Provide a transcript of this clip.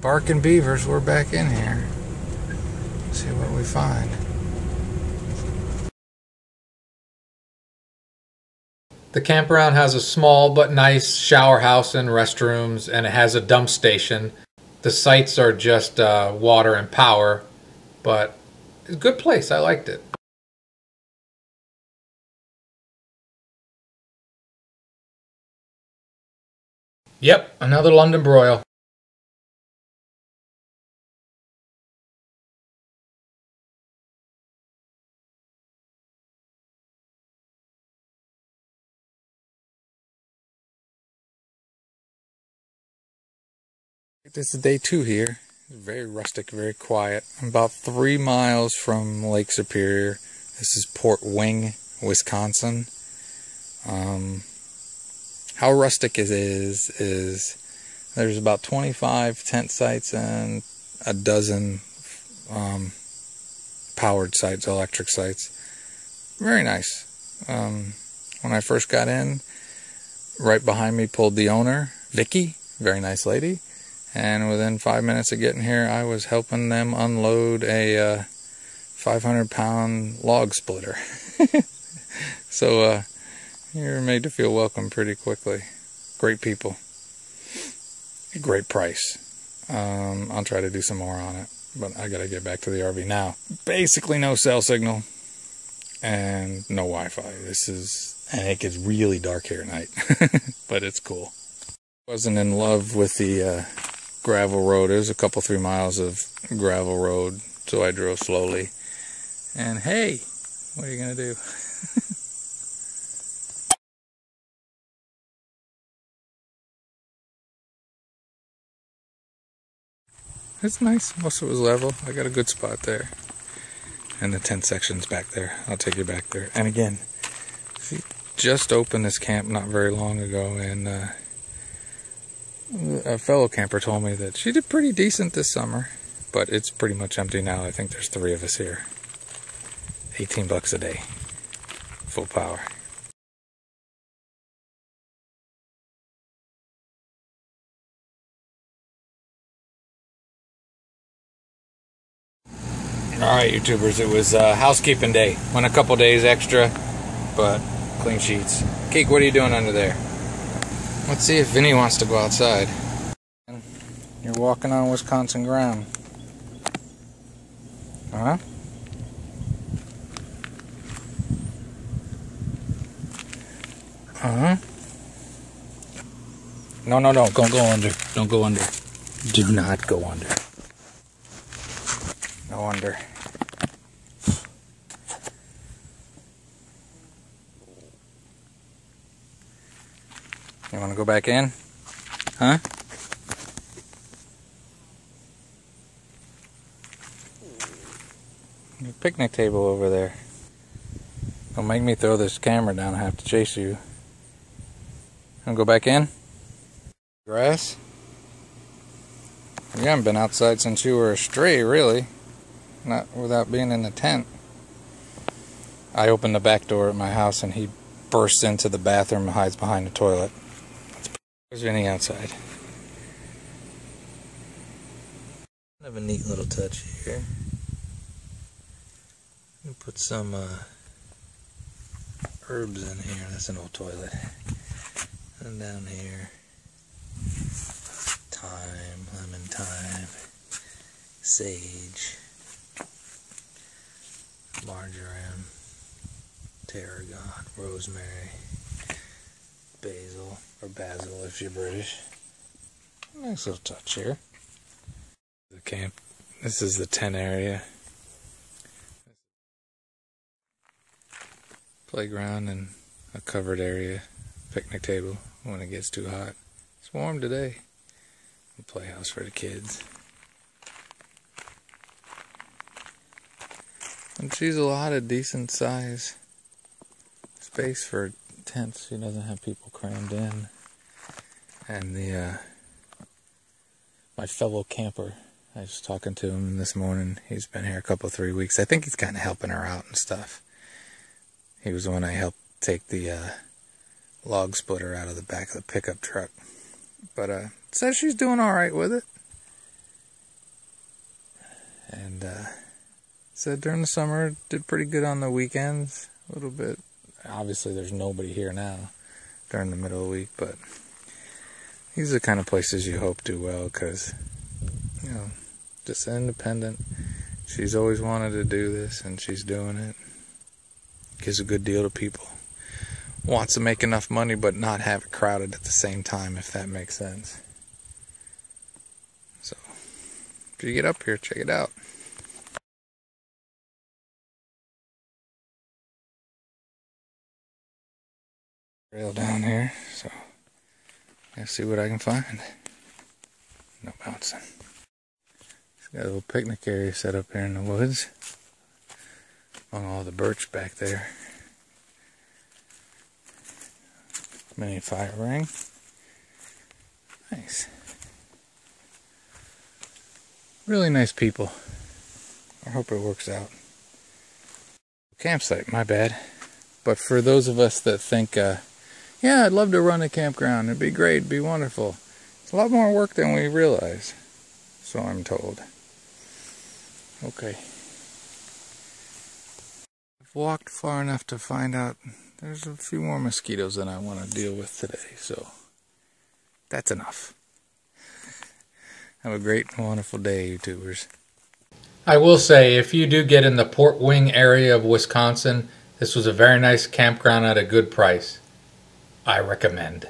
Barks n Beavers, we're back in here. see what we find. The campground has a small but nice shower house and restrooms, and it has a dump station. The sites are just uh, water and power, but it's a good place. I liked it. Yep, another London broil. This is day two here. Very rustic, very quiet. I'm about three miles from Lake Superior. This is Port Wing, Wisconsin. Um, how rustic it is, is there's about 25 tent sites and a dozen um, powered sites, electric sites. Very nice. Um, when I first got in, right behind me pulled the owner, Vicky, very nice lady and within five minutes of getting here, I was helping them unload a uh, 500 pound log splitter. so uh, you're made to feel welcome pretty quickly. Great people, great price. Um, I'll try to do some more on it, but I gotta get back to the RV now. Basically, no cell signal and no Wi Fi. This is, and it gets really dark here at night, but it's cool. Wasn't in love with the uh, gravel road. There's a couple, three miles of gravel road, so I drove slowly. And hey, what are you going to do? it's nice. Most of it was level. I got a good spot there. And the tent section's back there. I'll take you back there. And again, just opened this camp not very long ago, and uh, a fellow camper told me that she did pretty decent this summer, but it's pretty much empty now. I think there's three of us here. 18 bucks a day, full power. All right, YouTubers, it was uh, housekeeping day. Went a couple days extra, but clean sheets. Keek, what are you doing under there? Let's see if Vinny wants to go outside. You're walking on Wisconsin ground. Huh? Uh-huh. No, no, no. Don't go under. Don't go under. Do not go under. No under. You want to go back in? Huh? Your picnic table over there. Don't make me throw this camera down. I have to chase you. To go back in? Grass? You haven't been outside since you were a stray, really. Not without being in the tent. I opened the back door at my house and he bursts into the bathroom and hides behind the toilet. There's Vinny outside. Have a neat little touch here. Put some uh, herbs in here. That's an old toilet. And down here, thyme, lemon thyme, sage, marjoram, tarragon, rosemary basil, or basil if you're British. Nice little touch here. The camp. This is the tent area. Playground and a covered area. Picnic table when it gets too hot. It's warm today. A playhouse for the kids. And she's a lot of decent size space for tents. He doesn't have people crammed in. And the uh, my fellow camper, I was talking to him this morning. He's been here a couple three weeks. I think he's kind of helping her out and stuff. He was the one I helped take the uh, log splitter out of the back of the pickup truck. But uh, says she's doing all right with it. And uh, said during the summer did pretty good on the weekends. A little bit. Obviously, there's nobody here now during the middle of the week, but these are the kind of places you hope do well because, you know, just independent. She's always wanted to do this and she's doing it. Gives a good deal to people. Wants to make enough money but not have it crowded at the same time, if that makes sense. So, if you get up here, check it out. Trail down here, so Let's see what I can find. No bouncing. Got a little picnic area set up here in the woods. on all the birch back there. Mini fire ring. Nice. Really nice people. I hope it works out. Campsite, my bad. But for those of us that think uh, yeah, I'd love to run a campground. It'd be great. It'd be wonderful. It's a lot more work than we realize. So I'm told. Okay. I've walked far enough to find out there's a few more mosquitoes than I want to deal with today. So that's enough. Have a great and wonderful day, YouTubers. I will say, if you do get in the Port Wing area of Wisconsin, this was a very nice campground at a good price. I recommend.